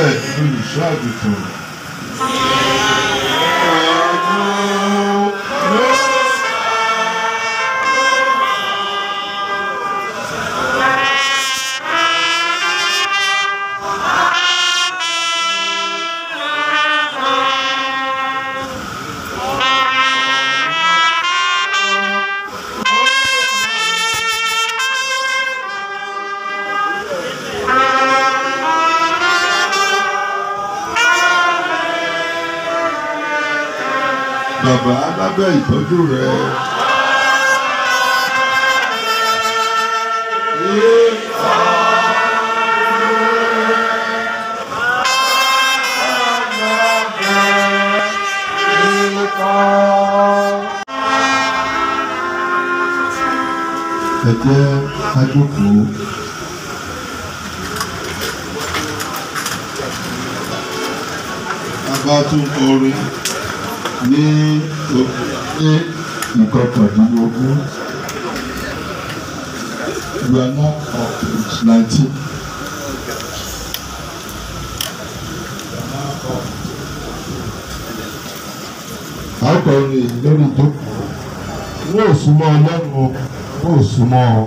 bẹ́ẹ̀ ni olùṣọ́ àgùntàn. Bàbá lábẹ́ ìtọ́jú rẹ. Ẹ jẹ́ ká jókòó. Bàbá tún kọrin ní ní ìkọkàndínlógún you are now on page nineteen. akọrin lórí ìjókòó wọ́n ò súnmọ́ ọlọ́run wọ́n ò súnmọ́ ọ.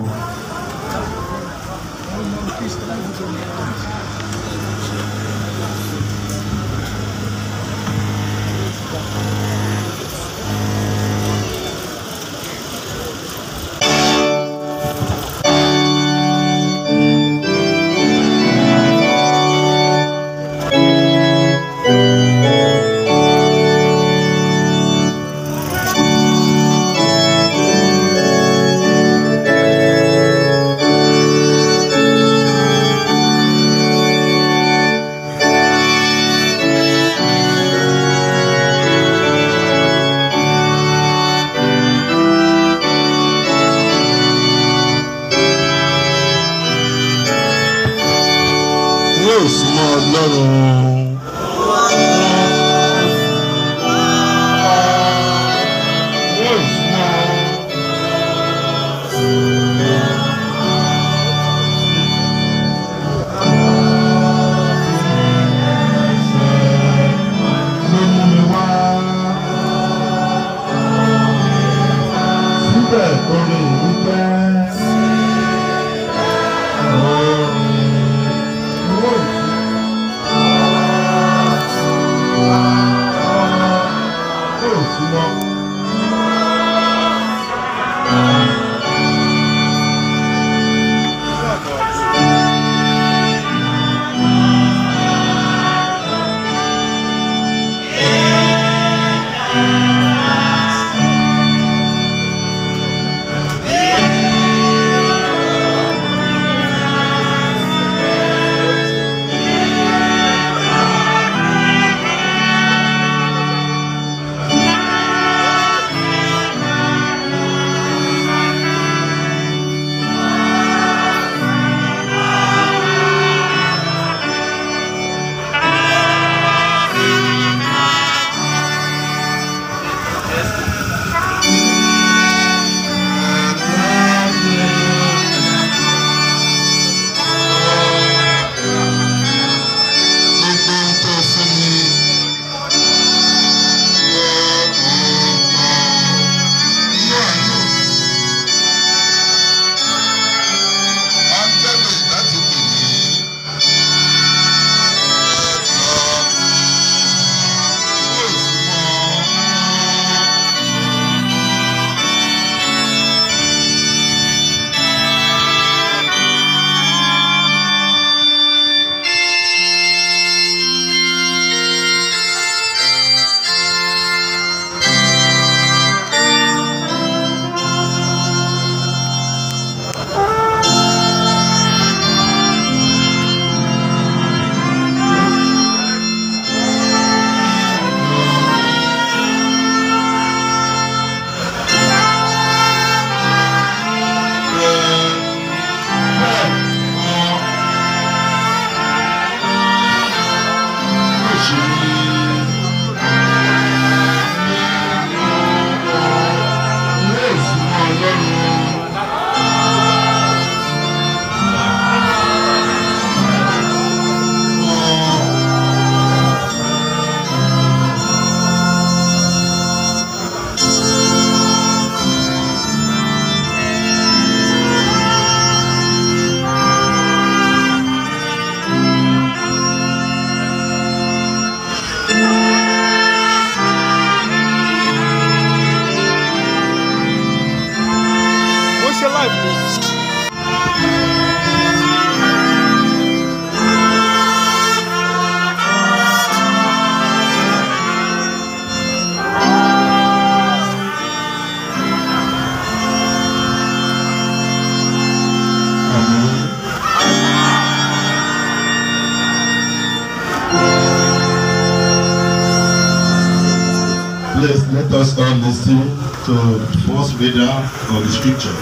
Reader of the scripture.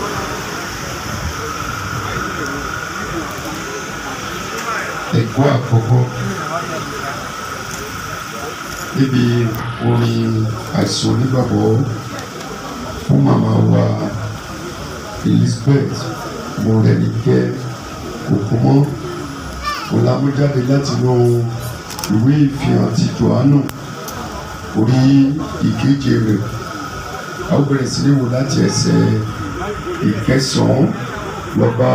ẹ̀kọ́ àkọ́kọ́ níbi orin àìsàn onígbàgbọ́ fún màmá wa Elizabeth Mọ́rẹ́níkẹ́ Òkúmọ́ ọ̀làmújáde láti inú ìwé ìfihàn ti Jòhánù orí ìkeje rẹ̀ a ó bẹ̀rẹ̀ sí ní wò láti ẹsẹ̀ ìkẹsàn-án lọ bá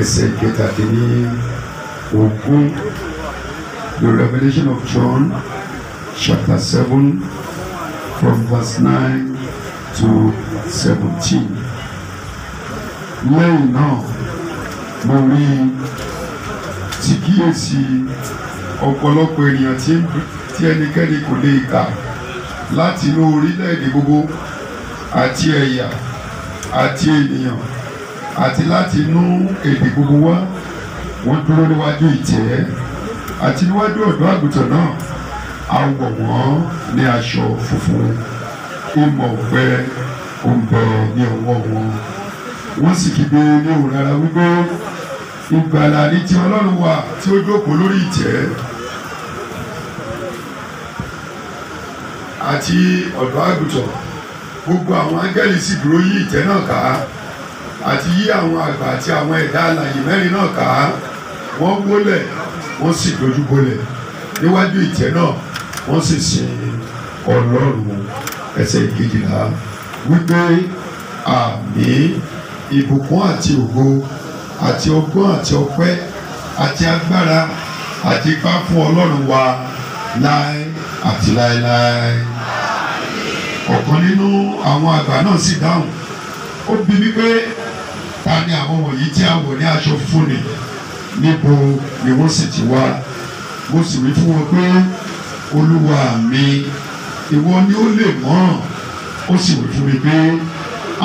ẹsẹ̀ ìkẹtàdínní ogún. The revelation of John chapter seven from verse nine to seventeen. Lẹ́yìn náà mo rí tí kíyèsí ọ̀pọ̀lọpọ̀ ènìyàn tí ẹnikẹ́ni kò lè kà láti inú orílẹ̀-èdè gbogbo àti ẹ̀yà àti ènìyàn àti láti inú èdè gbogbo wá wọ́n dúró níwájú ìtẹ́. Àti níwájú ọ̀dọ́ àgùntàn náà a wọ̀ wọ́n ní aṣọ funfun. Ìmọ̀ ọ̀pẹ òǹbẹ ní ọwọ́ wọn. Wọ́n sì kígbe ní òun wípé ìgbàlà ní ti ọlọ́run wa tí ó jókòó lórí ìtẹ́. Àti ọ̀dọ́ àgùntàn gbogbo àwọn áńgẹ́lì sì dúró yí ìtẹ́ náà ká. Àti yí àwọn àgbà àti àwọn ẹ̀dá alààyè mẹ́rin náà ká. Wọ́n wólẹ̀ wọ́n sì dojú bolẹ̀. Níwájú ìtẹ́ náà wọ́n sì sin ọlọ́run. Ẹsẹ̀ ìkejìlá wípé àmín. Ìbùkún àti ògo àti ọgbọ́n àti ọpẹ́ àti agbára àti ipá fún ọlọ́run wa láé àti láéláé ọ̀kan nínú àwọn àgbà náà sì dáhùn. Ó bi mí pé ta ni àwọn wọ̀nyí tí a wọ̀ ní aṣọ funfun ni? Níbo ni wọ́n sì ti wá? Mo sì wí fún wọn pé olúwa mi ìwọ ni ó lè mọ̀. Ó sì wí fún mi pé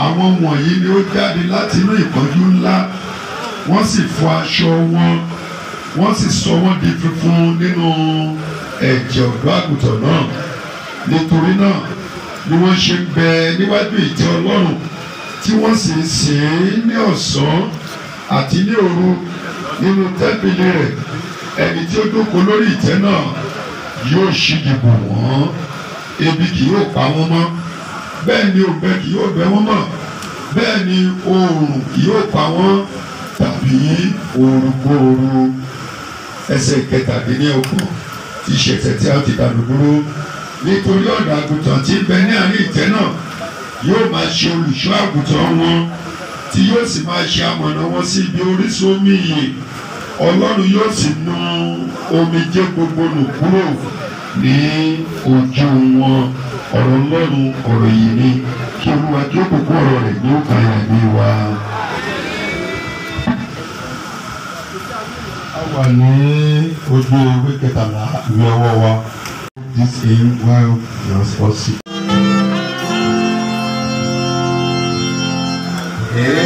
àwọn wọ̀nyí ni ó jáde láti inú ìpọ́njú ńlá. Wọ́n sì fọ aṣọ wọn. Wọ́n sì sọ wọ́n di funfun nínú ẹ̀jẹ̀ ọ̀dọ́ àgùntàn náà. Nítorí náà ni wọ́n ṣe ń bẹ níwájú ìtẹ́ ọlọ́run tí wọ́n sì ń sìn ín ní ọ̀sán àti ní òru nínú tẹ́ḿpìlì rẹ̀. Ẹni tí ó jókòó lórí ìtẹ́ náà yóò ṣíji bò wọ́n. Ebi kì yóò pa wọ́n mọ́. Bẹ́ẹ̀ ni òǹgbẹ kì yóò gbẹ wọ́n mọ́. Bẹ́ẹ̀ ni oòrùn kì yóò pa wọ́n tàbí òrùgbòòrù ẹsẹ̀ kẹtàdínlọ́gbọ̀n tí ṣẹ̀ṣẹ̀ tí a ti dànù dúró nítorí ọ̀dọ̀ àgùntàn tí ń bẹ ní àárín ìtẹ́ náà yóò máa ṣe olùṣọ́ àgùntàn wọn tí yóò sì máa ṣe amọ̀nà wọn sí ibi orísun omi ìyè ọlọ́run yóò sì nu omijé gbogbo nù kúrò ní ojú wọn. Ọ̀rọ̀ ọlọ́run ọ̀rọ̀ yìí ni. Kí olúwa kí ó kókó ọ̀rọ̀ rẹ̀ ní òkà ẹ̀mí wa. a wà ní ojú ewé kẹtàlá ìwé ọwọ́ wa this in while you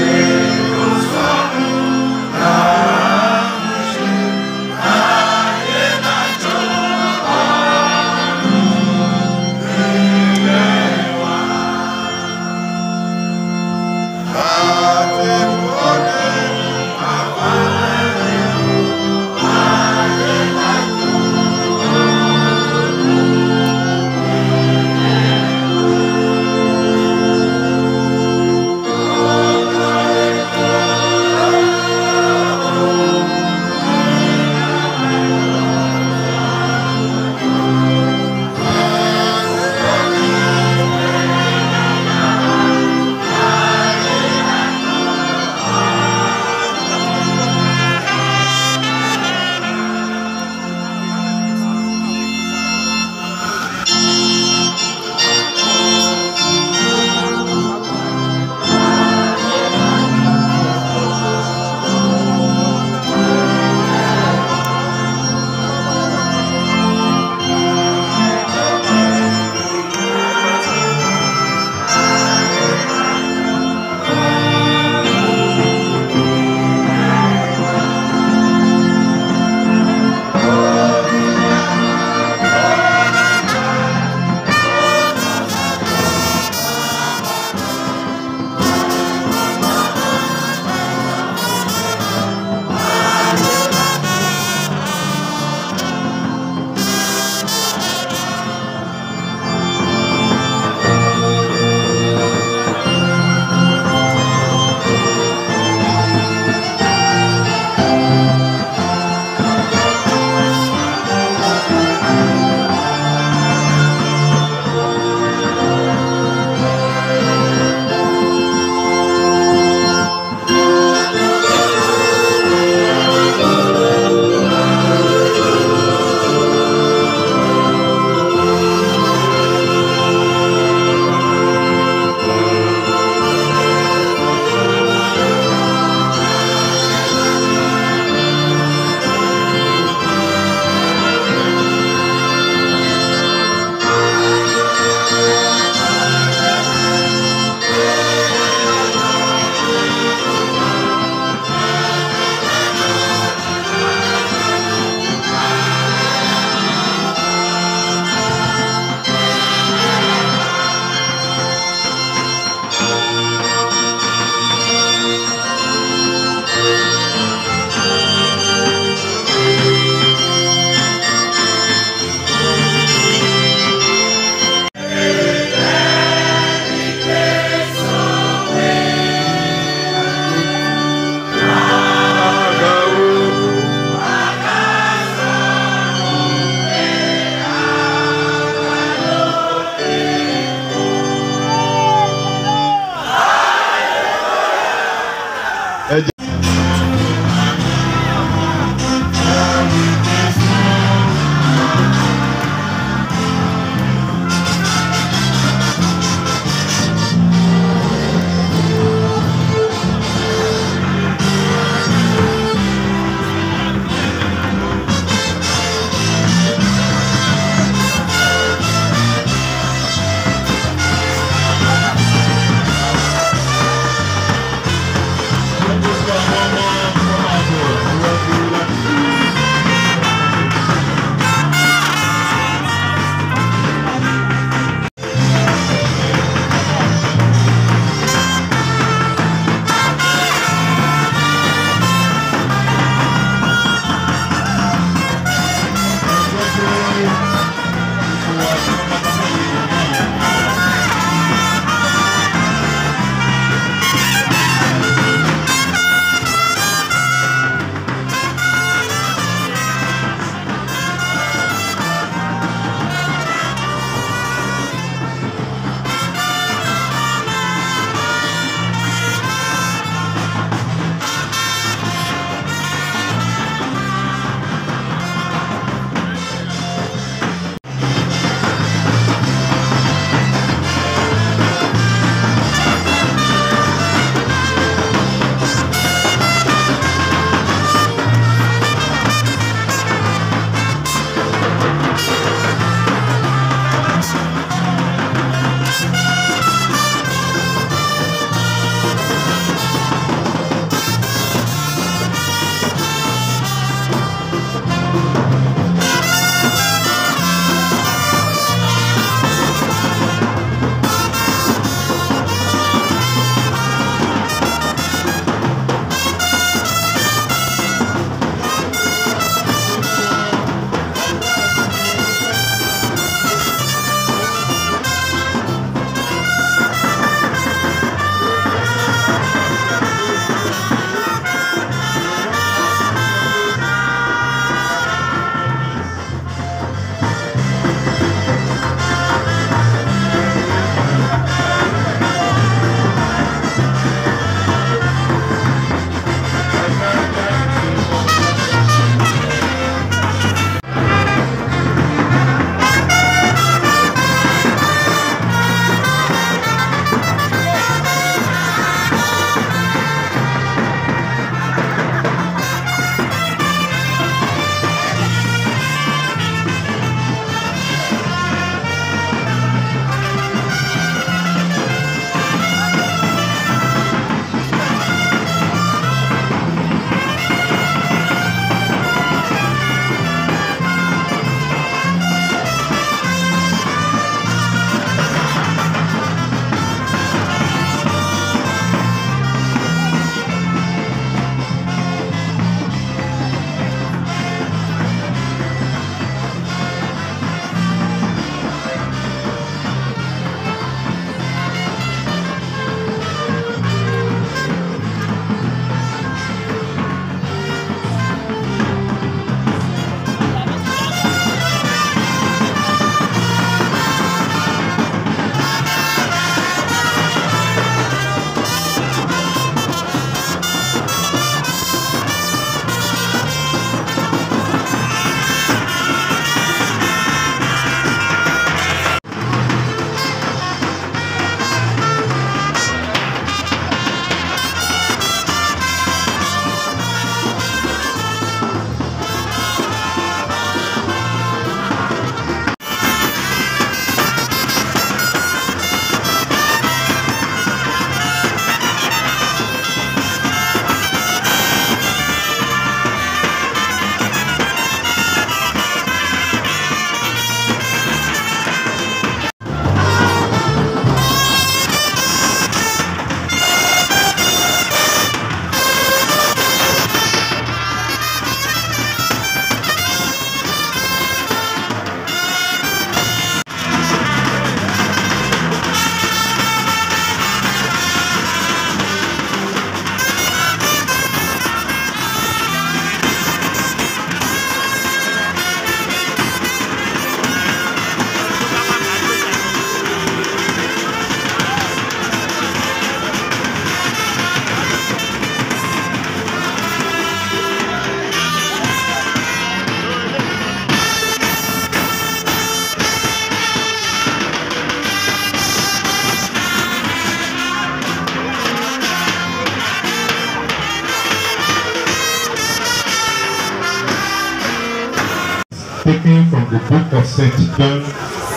from the book of St. John,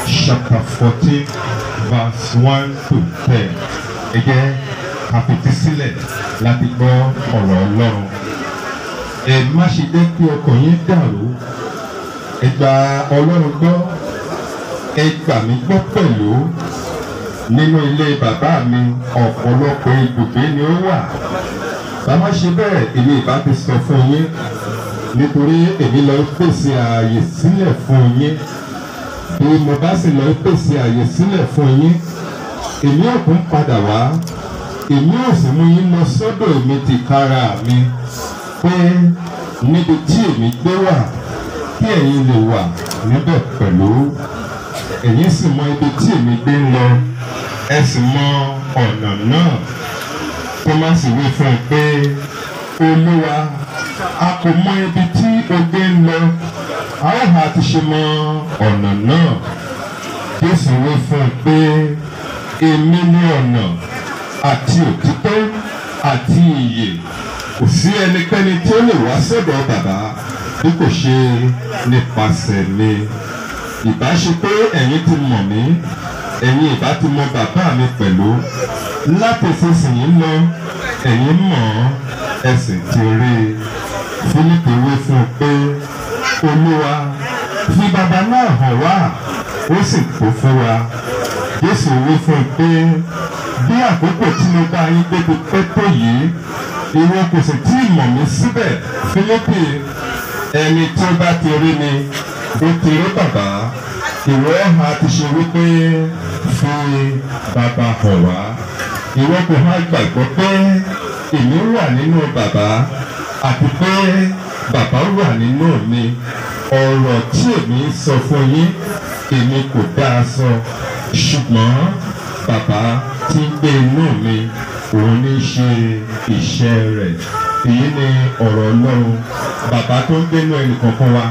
chapter 14, verse 1 to 10. Ẹ jẹ́ ká fetí sílẹ̀ láti gbọ́ ọ̀rọ̀ Ọlọ́run. Ẹ má ṣe jẹ́ kí ọkàn yín dàrú. Ẹ gba Ọlọ́run gbọ́. Ẹ gbà mí gbọ́ pẹ̀lú. Nínú ilé bàbá mi, ọ̀pọ̀lọpọ̀ ibùgbé ni ó wà. Bàbá ṣe bẹ́ẹ̀, èmi ìbá ti sọ fún yín nítorí èmi lọ pèsè ààyè sílẹ̀ fún yín. Bí mo bá sì lọ pèsè ààyè sílẹ̀ fún yín èmi ò tún padà wá. Èmi ò sì mú yín lọ sọ́dọ̀ èmi ti kára mi pé níbi tí èmi gbé wà kí ẹ̀yin lè wà níbẹ̀ pẹ̀lú. Ẹ̀yin sì mọ ibi tí èmi gbé ń lọ. Ẹ sì mọ ọ̀nà náà. Tó má sì wí fún un pé olúwa a kò mọ ibi tí oge ń lọ. A ó hà ti ṣe mọ ọ̀nà náà. Jésù wí fún un pé èmi ní ọ̀nà àti òtítọ́ àti ìyè. Kò sí ẹnikẹ́ni tí ó lè wá sọ́dọ̀ bàbá bí kò ṣe nípasẹ̀ mi. Ìbá ṣe pé ẹ̀yin ti mọ̀ mí ẹ̀yin ìbá ti mọ bàbá mi pẹ̀lú. Láti sísìnyí lọ ẹ̀yin mọ̀ ẹ sì ti rí i. Fílípì wí fún un pé olúwa fi bàbá náà hàn wá. Ó sì kó fún wa. Jésù wí fún un pé bí àkókò tí mo bá yín débi pẹ́ tó yìí ìwọ kò sì tí ì mọ̀ mí síbẹ̀. Fílípì ẹni tí ó bá ti rí mi ó ti rí bàbá. Ìwọ ha ti ṣe wípé fi bàbá hàn wá. Ìwọ kò má gbàgbọ́ pé èmi wà nínú bàbá àti pé bàbá wà nínú mi. Ọ̀rọ̀ tí èmi sọ fún yín èmi kò dáa sọ. Ṣùgbọ́n bàbá tí ń gbé inú mi òun ní ṣe iṣẹ́ rẹ̀. Èyí ni ọ̀rọ̀ ọlọ́run. Bàbá tó ń gbénú ẹnì kankan wa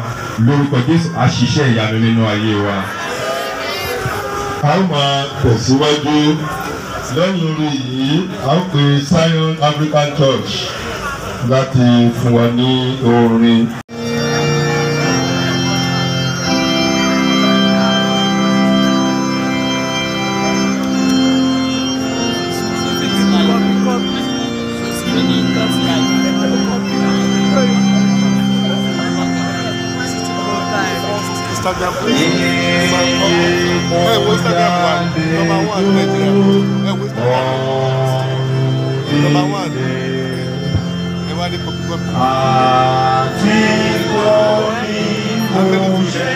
lórúkọ jésù ṣiṣẹ́ ìyanu nínú ayé wa. a ó máa tẹ̀síwájú lẹ́yìn orí yìí a ó pe Zion African Church láti fún wa ní orin. Instagram ẹ wo Instagram wa number one Nigeria ẹ wo Instagram number one. Ẹ wá ní pọpọ pọpọ. àti orí mo ṣe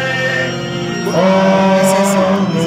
ọ̀run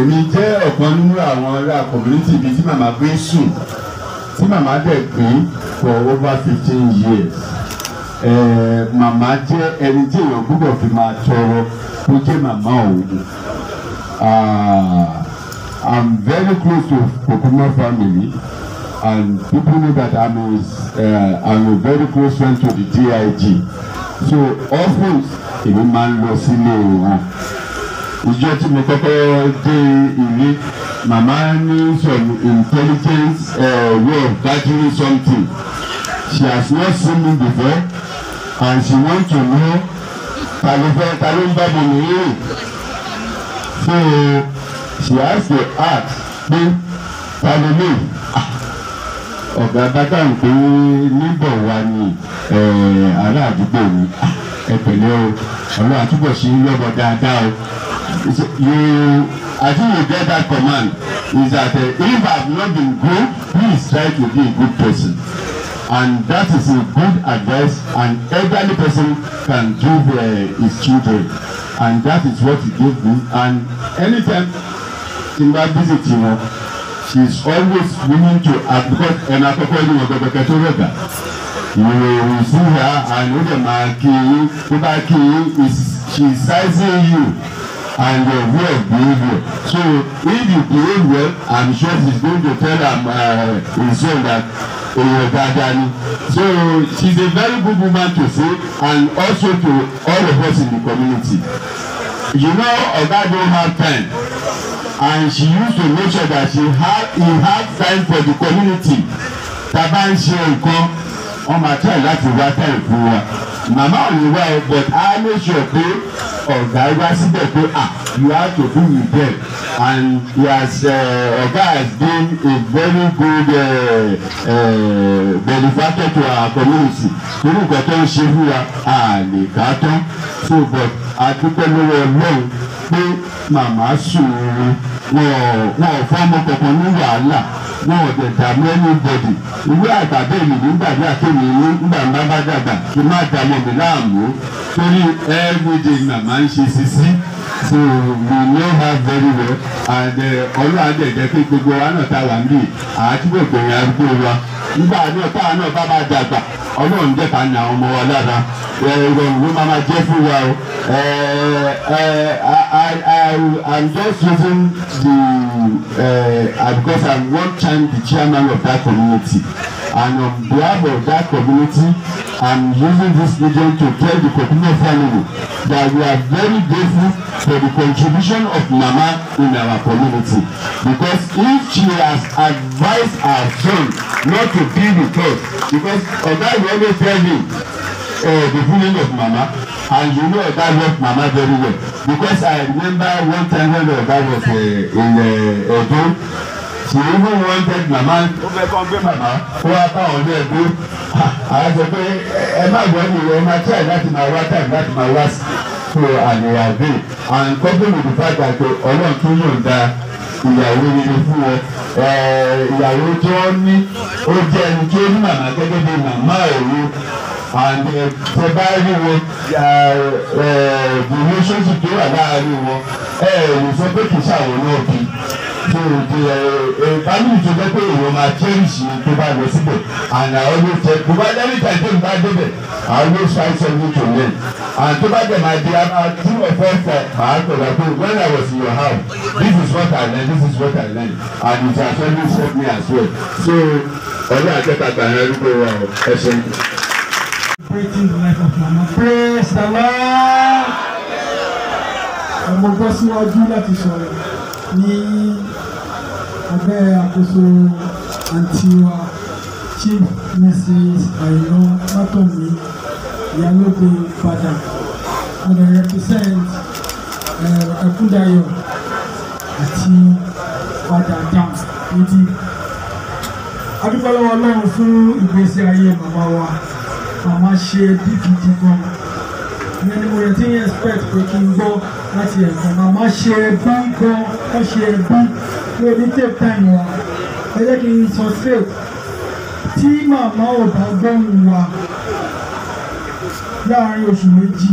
èmi jẹ́ ọ̀kan nínú àwọn ará community ibi tí màmá gbé sùn tí màmá dẹ̀ gbé for over fifteen years. Màmá jẹ́ ẹni tí èèyàn gbọ́dọ̀ fi máa tọrọ tó jẹ́ màmá òun. Ah, I'm very close to Kokuma family and people know that I'm a, uh, I'm a very close friend to the DIG so often èmi máa ń lọ sílé wọn ìjọ tí mo kọ́kọ́ dé ilé. Màmá ní some intelligence uh, way of gathering something. She has not seen me before and she want to know ta ló fẹ́ ta ló ń bá mi nìyí so she has to ask pé ta ló lè ọ̀gá bàtà ń pè é níbọ̀ wa ni eh, ará àdúgbò mi. Ah, ẹ o ọlọ́run àtúbọ̀ sí lọ́bọ̀ dáadáa o you I think you get that command. Is that uh, if I have not been good please try to be a good person. And that is a good advice an elderly person can give uh, his children. And that is what he gave me. And anytime bá visit wọn she is always willing to because ẹnu akọ́kọ́ ní wọn gbẹgbẹkẹ tó rẹ̀ gà you see her and ó dẹ̀ máa kí yín. Tó bá kí yín she is sizing you and your way of behaviour so if you behave well i'm sure she is going to tell am uh, his son that èèyàn dáadáa ni. So she is a very good woman to say and also to all of us in the community. You know oga don have time. And she used to make sure that she had he had time for the community. Taba ń ṣe nǹkan wọn máa try láti wá time fún wa. Màmá ò ní wá o but i make sure pé ọ̀gá wá síbẹ̀ pé ah you have to be with them. And he has uh, ọ̀gá has been a very good uh, uh, benefactor to our community. Torí nǹkan tó ń ṣe fún wa a tán. So but a dúpẹ́ lọ́wọ́ ọlọ́run pé màmá sùn wọn wọn ò fọ́mọ kankan ní wàhálà wọn ò dẹ̀ dààmú anybody. Ìwé àgbàdo èmi nígbàdí àtẹ̀mí ní nígbà má bá dàgbà kí má dààmú mi láàmú. Torí everyday màmá ń ṣe sisi. So we know her very well. And ọlọ́run á dẹ̀ jẹ́ pé gbogbo wa náà ta wà ń bì àtúbọ̀ gbẹ̀yìn arúgbó wa. Nígbà náà táwa náà bá bá dàgbà ọlọ́run jẹ́ ká ní ọmọ wa lára. Ìrọ̀rùn ló máa máa jẹ́ fún wa o. I'm just using the uh, because I'm one time the chairman of that community. And on behalf of that community I'm using this medium to tell the Kokuma family that we are very grateful for the contribution of Mama in our community. Because if she has advised her son not to be with us because oga will always tell him uh, the feeling of Mama and you know oga love Mama very well. Because I remember one time when oga was uh, in uh, Edo even wanted Mama. Ó fẹ́ kọ́ gbé Mama. Kó wá bá wọn ní àwọn sọ pé ẹ má gbọ́ ní ẹ má try láti máa wá time láti máa wá they are there and couple with the fact that ọlọ́run tún yọ̀ǹda ìyàwó rere fún wọn ìyàwó tí wọ́n ní ó jẹ́ ẹni tí ó ní màmá gẹ́gẹ́ bí màmá òru and tẹ bá rí wọn the relationship tó wà láàárín wọn ẹ ẹ lè sọ pé kì í ṣàwọn náà bí so the family tó jẹ́ pé èèyàn máa cherish tó bá lọ síbẹ̀ and I always tell tó bá dẹ́rẹ́ ìtàn tó bá débẹ̀ I always find something to learn and tó bá dẹ̀ máa di about two or four five máa tọ̀lá pé when I was in your house this is what I learned this is what I learned and it has always helped me as well so ọlọ́run àjẹta gbàyàn arúgbó wa ẹ ṣe. Celebrating the life of Mama. Praise the Lord. Ọmọ gbọ́ síwájú láti sọ̀rọ̀ ní abẹ́ àkóso àǹtí wa Chief Mrs. Àyìnà Mátọ̀mí Ìyálóde Ìbàdàn. Mo lè represent Ẹ̀kúndayọ̀ àti Padà Dam níbí. Adúpẹ́ lọ́wọ́ Ọlọ́run fún ìgbésí ayé màmá wa màmá ṣe bí gidi gan ìyẹn ni mo rẹ̀ tí ń expect pé kí n gbọ́ láti ẹ̀kọ́ màmá ṣe bí gan wọ́n ṣe bí pé ní take time wa ẹ jẹ́ kí n sọ straight. Tí màmá ò bá gbóhùn wa láàárín oṣù méjì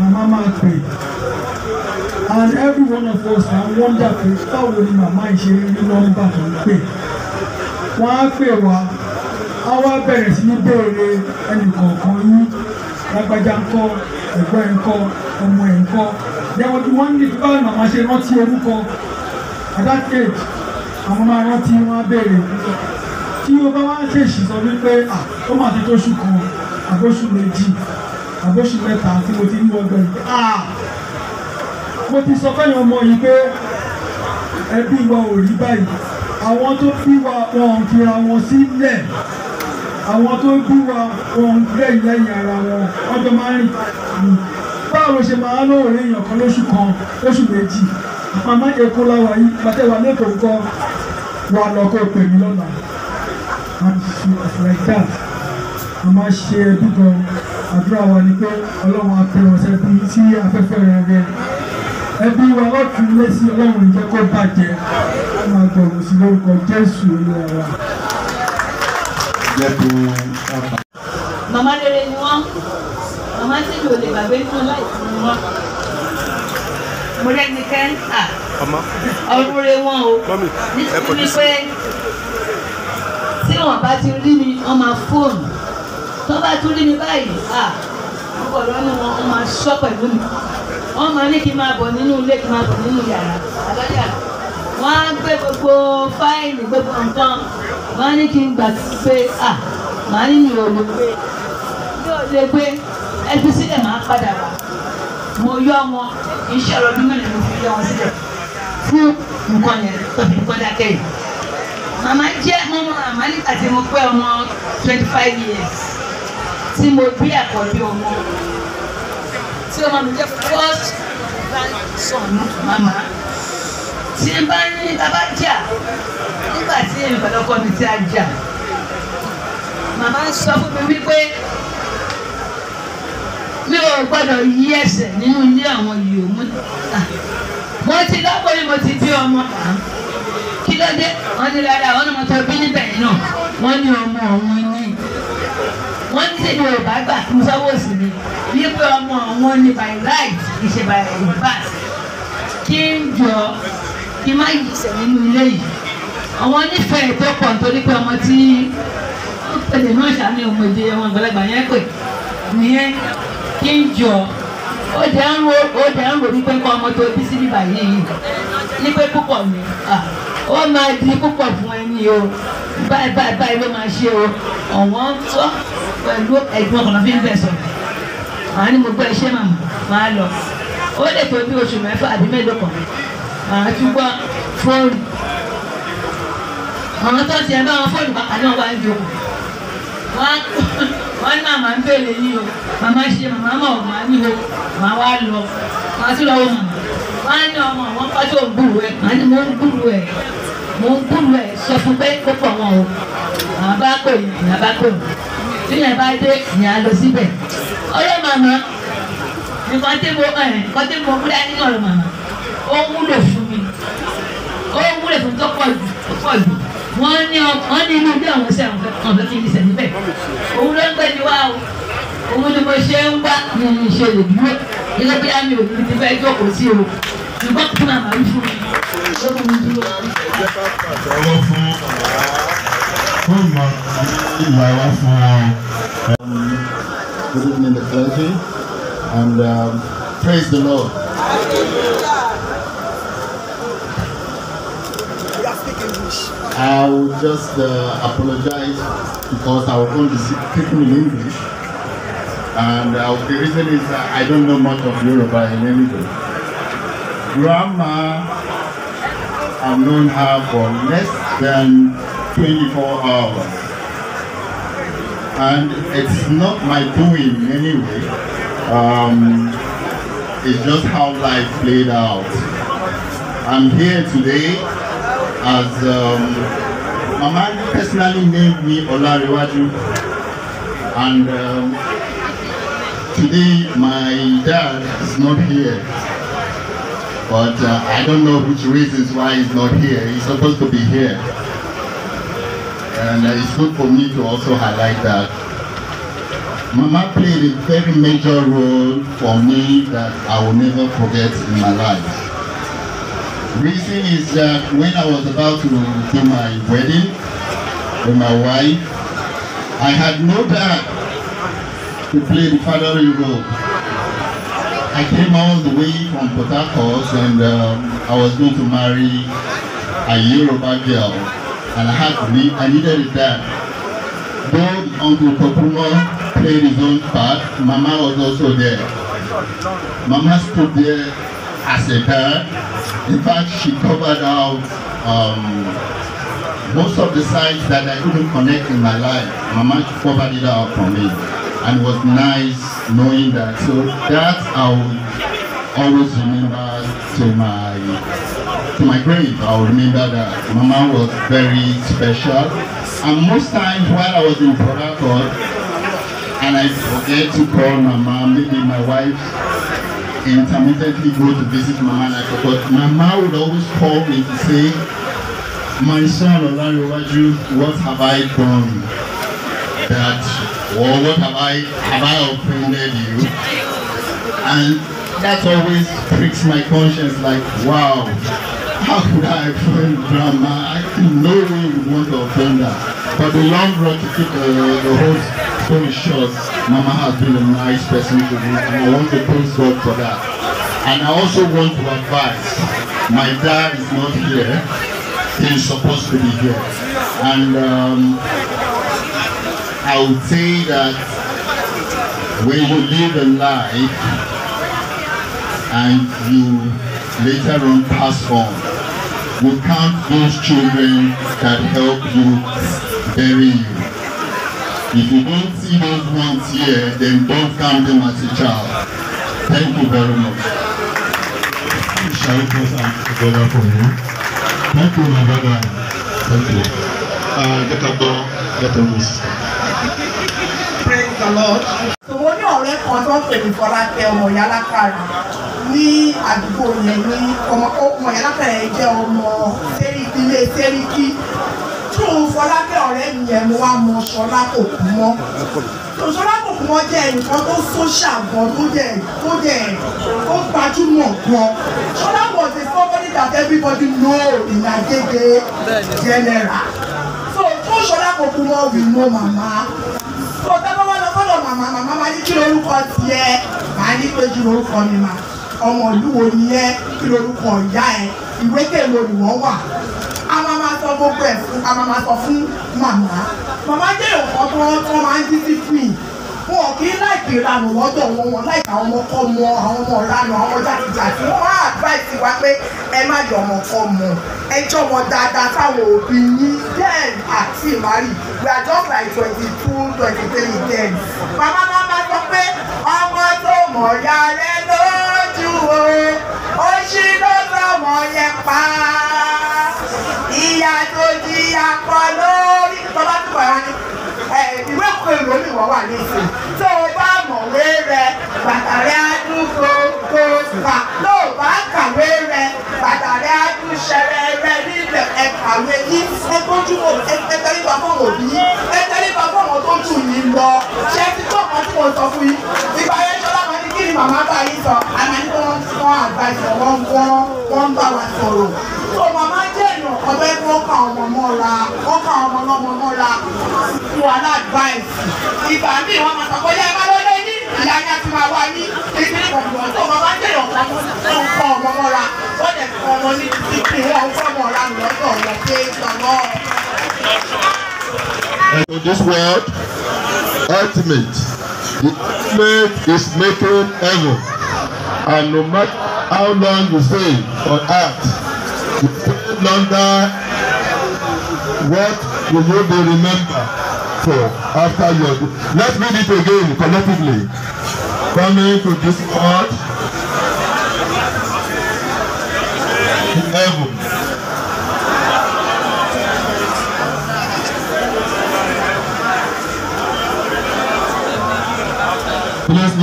màmá máa pè. And every one of us na wonder pé báwo ni màmá yìí ṣe rí nọ́mbà tó ń pè. Wọ́n á pè wá á wá bẹ̀rẹ̀ sí ní béèrè ẹnìkọ̀ọ̀kan yín. Lágbájá ńkọ́ ẹ̀gbọ́n ẹ̀ ńkọ́ ọmọ ẹ̀ ńkọ́ tí wọ́n ní báwo màmá ṣe rántí orúkọ at that age àwọn máa rántí wọn á béèrè tí o bá wá ṣèṣì sọ wípé à ó mà ti tóṣù kan àbóṣù méjì àbóṣù mẹ́ta tí mo ti ń wọ ọgbẹ́ yìí. À mo ti sọ fẹ́yìn ọmọ yìí pé ẹbí wa ò rí báyìí. Àwọn tó bí wa wọn ò fira wọn sílẹ̀. Àwọn tó bí wa wọn ò lẹ́yìn lẹ́yìn ara wọn. Wọ́n jọ máa ń rìn. Báwo ṣe máa ń lóore èèyàn kan lóṣù kan lóṣù méjì màmá èkó láwa yìí pàtẹ́wà lẹ́kọ̀ọ́ nǹkan wà lọ́kọ̀ pè mí lọ́la. And she was like that. A máa ṣe ẹbí gan. Àdúrà wa ni pé ọlọ́run á tẹ wọn sẹ́bi sí afẹ́fẹ́ rẹ̀ rẹ̀. Ẹbí wa lọ́tún lé sí ọlọ́run ìjẹ́ kó bàjẹ́. Ó máa gbọ̀rọ̀ sí lórúkọ jésù olúwa wa. màmá rere ni wọ́n. Màmá tí mi ò lè gbàgbé nínú láìsí ni wọ́n mo rẹ́ni kẹ́ńtà ọmọ. Ọdún rẹ wọn o. Nítorí pé tí wọn bá ti rí mi wọn máa fóònù. Tó bá tún rí mi báyìí wọn bọ̀ lọ́nà wọn wọn máa ṣọ́ pẹ̀lú mi. Wọn máa ní kí n máa bọ̀ nínú ilé kí n máa bọ̀ nínú yàrá. Àlọ́yà wọn á gbé gbogbo fáìlì gbogbo nǹkan. Wọn á ní kí n gbà pé màá ní mi ò lè gbé. Mi ò lè gbé. Ẹ fi sílẹ̀ máa padà wá mo yọ wọn iṣẹ́ ọdún mẹ́rin mo fi yọ wọn sílẹ̀. Fún nǹkan yẹn tó fi kọ́ dákẹ́ yìí. Màmá jẹ́ mo mọ màmá nígbà mo pé ọmọ twenty five years tí mo bí àkọ́bí ọmọ. Tí ọmọ mi jẹ́ first grandson màmá. Tí n bá ní bàbá jà nígbà tí èmi pẹ̀lú ọkọ mi ti á jà màmá sọ fún mi wípé mi ò gbọ́dọ̀ yí ẹsẹ̀ nínú ilé àwọn yìí ò mú mo ti lọ́pọ̀ ni mo ti bí ọmọ. Kan kí ló dé? Wọ́n ní rárá wọ́n ní mo tọ́ bí níbẹ̀ náà. Wọ́n ní ọmọ òun ní wọ́n ní sẹ́ni ò bá gbà fún sọ́wọ́ sí mi. Wípé ọmọ òun ní by right kì í ṣe by birth kí n jọ kí n má yí ẹsẹ̀ nínú ilé yìí. Àwọn onífẹ̀ẹ́ tó pọ̀ nítorí pé ọmọ tí ó pèlè náà ṣàmì ọmọ èdè ọmọ àgbàlagbà yẹn pè. Nìyẹn kí n jọ ó jẹ́ ń ro ó jẹ́ ń ro wípé kọ́ ọmọ tó bí sí bíbá yìí ní pé púpọ̀ ni. Ó máa di púpọ̀ fún ẹni o. Báyìí báyìí báyìí ló máa ṣe o. Ọ̀wọ́n tó pẹ̀lú ẹ̀gbọ́n ọ̀nà fi ń bẹ̀ sọ àwọn ni mo gbọ́ iṣẹ́ màmá máa lọ. Ó lè tó bí oṣù mẹ́fà àbí mélòó kan. Màá tún gbọ́ fóònù. Àwọn tó ti ẹ̀ bá wọn fóònù bàbá náà wá ń jókòó. Wọ́n wọ́n ní màmá ń bèrè yìí o. Màmá ṣe màmá mọ̀ ọ́ màá ní o. Màá wá lọ. Màá tún lọ wọ màmá. Wọ́n á ní ọmọ àwọn pátó ń gbúrú ẹ̀ màá ní mo ń gbúrú ẹ̀ mo ń gbúrú ẹ̀ sọ fún pé kó pọ̀ wọn o. Màá bá pè ìyá bá pè tí ìyá bá dé ìyá lọ síbẹ̀. Ọ̀rẹ́ màmá. Nǹkan tí mo nǹkan tí mo múlẹ̀ nínú ọ̀rọ̀ màmá. Ó wúlò fún mi. Ó wúlò fún tó pọ̀ jù tó pọ̀ jù wọ́n ní wọ́n ní inú bí àwọn sẹ́wọ̀n kan fẹ́ fi ìṣẹ̀ níbẹ̀ òun ló ń gbé ní wá o òun ni mo ṣe ń wá ní ìṣe lè dúró gẹ́gẹ́ bí àmì òbí ti fẹ́ jókòó sí o ṣùgbọ́n kí màmá wí fún mi ló mú mi dúró. ọwọ́ fún fún ìmọ̀ ìwà fún ọ. Good evening, the clergy, and um, praise the Lord. I will just uh, apologize because I was only to speaking in English, and uh, the reason is that I don't know much of Yoruba in any way. Grandma, I've known her for less than 24 hours and it's not my doing anyway. Um, it's just how life played out. I'm here today as um, Mama personally named me Olariwaju, and um, today my dad is not here. But uh, I don't know which reasons why he's not here. He's supposed to be here. And uh, it's good for me to also highlight that. Mama played a very major role for me that I will never forget in my life. Reason is that when I was about to do my wedding with my wife, I had no dad to play the fatherly role. I came all the way from Port and um, I was going to marry a Yoruba girl and I had to leave, I needed a dad. Though Uncle Kopuma played his own part, Mama was also there. Mama stood there as a dad. In fact, she covered out um, most of the sides that I couldn't connect in my life. Mama covered it out for me. And it was nice knowing that. So that I will always remember to my to my grave. I will remember that Mama was very special. And most times while I was in Port and I forget to call Mama, maybe my wife intermittently go to visit Mama I forgot. Mama would always call me to say, my son Olariwaju, what have I done that, or what have I, have I offended you? And that always pricks my conscience like, wow, how could I offend grandma? I no way would want to offend her. But the long run to keep the, the whole story short, Mama has been a nice person to me and I want to praise God for that. And I also want to advise, my dad is not here, he's supposed to be here. And um, I would say that when you live a life and you later on pass on, you count those children that help you bury you. If you don't see those ones here, then don't count them as a child. Thank you very much. Shall we pause and together for you? Thank you, my brother. Thank you. Uh, Jẹ́ ká gbọ́ lẹ́tọ̀ mi sísá. praise the lord. Tòwó ní ọ̀rẹ́ kan tó ń pè ní Fọlákẹ́ ọmọ ìyá lákàrà ní àdúgbò yẹn ní ọmọ ìyá lákàrà yẹn jẹ́ ọmọ Sẹ́ríkì ilé Sẹ́ríkì. Tún Fọlákẹ́ ọ̀rẹ́ mi yẹn mo wá mọ Ṣọlá kò kú mọ́. Ṣọlá kò kú mọ́ jẹ́ ẹnìkan tó sóṣà gan tó jẹ́ tó jẹ́ tó gbajúmọ̀ gan. Ṣọlá was a somebody that everybody know in Agege general. So fún Ṣọlá kò kú mọ́ we know mama tó o tẹ́lẹ̀ wá lọ sọ́dọ̀ màmá màmá máa ní kí lorúkọ tiẹ̀ máa ní pé kí lorúkọ mi mà ọmọ ìlú wo ni ẹ kí lorúkọ ìyá ẹ ìwé kèlò ni wọ́n wà a máa máa sọ gbogbo ẹ̀ fún a sọ fún màmá. Màmá jẹ́ nǹkan tó wọ́n tó máa ń discipline wọn ò kí láìpẹ́ ìranù lọ́dọ̀ wọn wọn láìpẹ́ àwọn ọmọ mọ àwọn ọmọ ìranù àwọn ọmọ jàtìjàtì wọn máa advice wa pé ẹ má yọ ọmọ mọ. Ẹ jọ wọn dáadáa táwọn òbí yín then àti ìmárì. We are just like twenty two twenty three then. Màmá máa máa sọ pé ọmọ tó mọ̀ ya rẹ lójú o. Ó ṣí ló lọ́mọ yẹn pa ìyá tó jìyà pọ̀ lórí tó kọ̀ ẹ́ wá ní ìwé kò èrò mi wọ́n wà nísìn tó o bá mọ̀wé rẹ bàtà rẹ kò fà tó o bá kàwé rẹ bàtà rẹ àdúṣẹrẹ rẹ níbẹ̀ ẹ kàwé ní mọ ẹ tẹríba fún òbí ẹ tẹríba àwọn tó jù yín lọ. Ṣé ti tó ọkàn tí mo sọ fún yín màmá bá yín sọ àmà ní kí wọ́n wọ́n àgbà ìṣọ̀ wọ́n wọ́n wọ́n ń bá wa sọ̀rọ̀. Tó màmá jẹ́ èèyàn kan bẹ́ẹ̀ kí wọ́n kà ọmọ mọ́ra wọ́n kà ọmọ lọ́mọ mọ́ra. Fún wa ní advice. Ìgbà míì wọ́n máa sọ pé yẹ ẹ má lọ lé ní ìyá yẹn ti máa wá ní ìpínlẹ̀ kọ̀ọ̀kan tó màmá jẹ́ kan tó ń kọ́ ọmọ mọ́ra. Wọ́n dẹ̀ kọ́ ọmọ ní ń fọ́ ọmọ ọ̀la lọ́dọ̀ wọn pé lọ́wọ́. And to this world, ultimate, ultimate is making heaven. And no matter how long you stay on earth, you stay longer, what will you be remembered for after your Let's read it again collectively. Coming to this in heaven.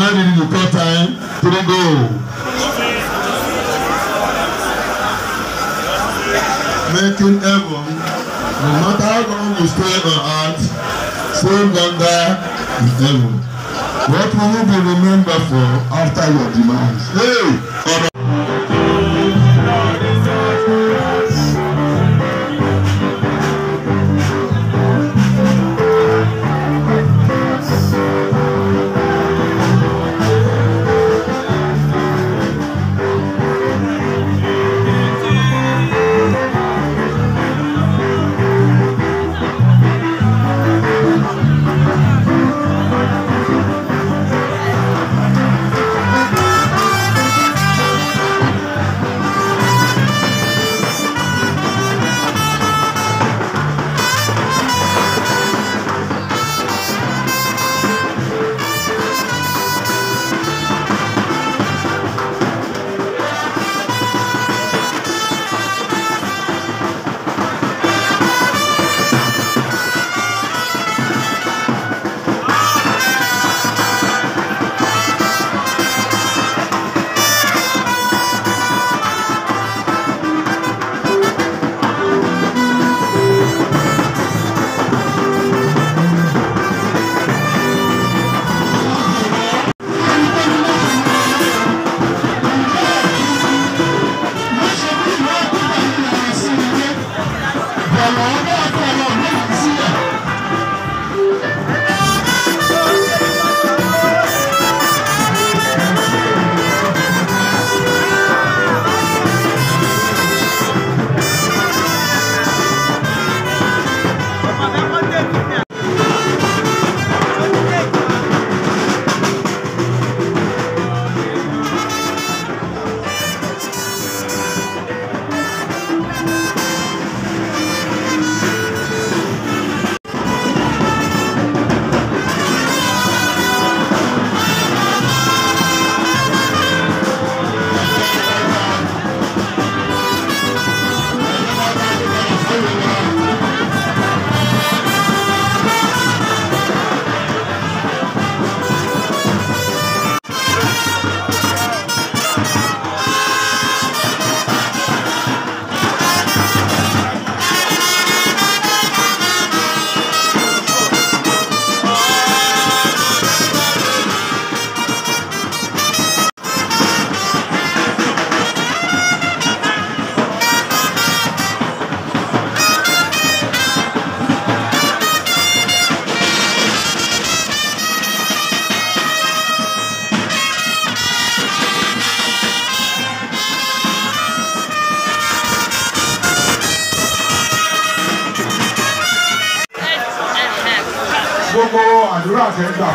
It in the third time. Three go. Making heaven, no matter how long you stay on earth, stay longer in heaven. What will you be remembered for after your demise? Hey!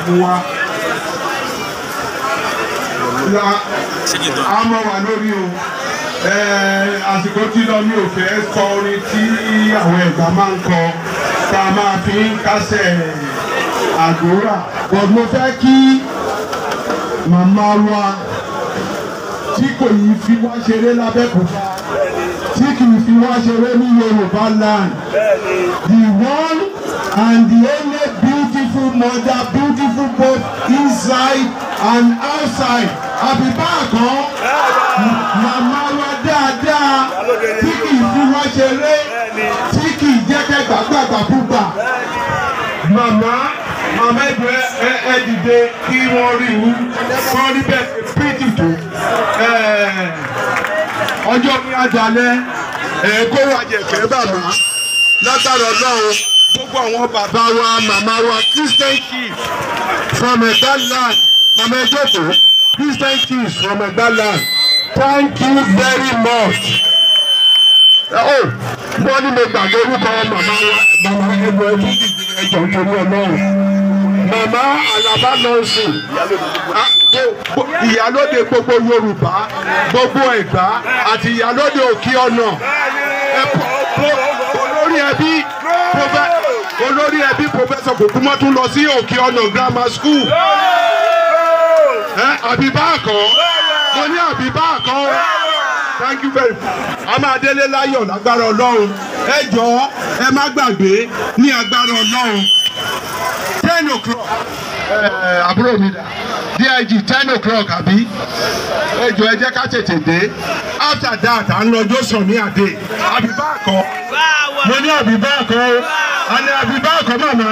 Fún wa. A mọ̀ wà lórí o. Àsìkò tí lọ mi ò fẹ́ kọ orin tí àwọn ẹ̀gbá máa ń kọ tá a máa fi ń kásẹ̀ àdúrà. But mo fẹ́ kí màmá wa tí kò yí fi wá ṣeré lábẹ́kúta tí kì í fi wá ṣeré ní Yorùbá land. The one and the mother beautiful both inside and outside. Àbí báàkọ́ màmá wa dáadáa. Tí kì í fi wá ṣeré. Tí kì í jẹ́ kẹ́ gbàgbàgbà púpà. Màmá màmá ẹ̀dùn ẹ ẹ dìde kí wọ́n rí i. Wọ́n rí bẹ́ẹ̀ pírítì tó. Ọjọ́ mi àjálẹ́. Ẹ̀ẹ́kọ́ àjẹkẹ́ bàbá. Látàrí ọlọ́run gbogbo àwọn bàbá wa màmá wa christian chief from ẹ̀gbá land. Màmá ẹjọ́kọ̀ christian chief from ẹ̀gbá land. Thank you very much. Oh, mo ní mo gbàgbé orúkọ màmá wa. Màmá ẹgbẹ́ ẹbí ẹjọ́ nítorí ọlọ́run. Màmá alaba nọ́ọ̀sìn ìyálóde gbogbo yorùbá gbogbo ẹ̀gbá àti ìyálóde òkè ọ̀nà. Olórí ẹbí olórí ẹbí kòkúmọ́ tún lọ sí òkè ọ̀nà grammar school. Àbíbá àkọ́. Mo ní àbíbá àkọ́. Thank you very much. A máa délé láyọ̀ lágbára ọlọ́run. Ẹ jọ̀ọ́ ẹ má gbàgbé ní agbára ọlọ́run. Ten o'clock àbúrò mi dà. Dig ten o'clock àbí? Ẹ jọ̀ọ́ ẹ jẹ́ ká tètè dé. After that à ń lọ jọ́sàn ní àdé àbíbá àkọ́ mo ní àbíbá àkọ́ àní àbíbá àkọ́ màmá.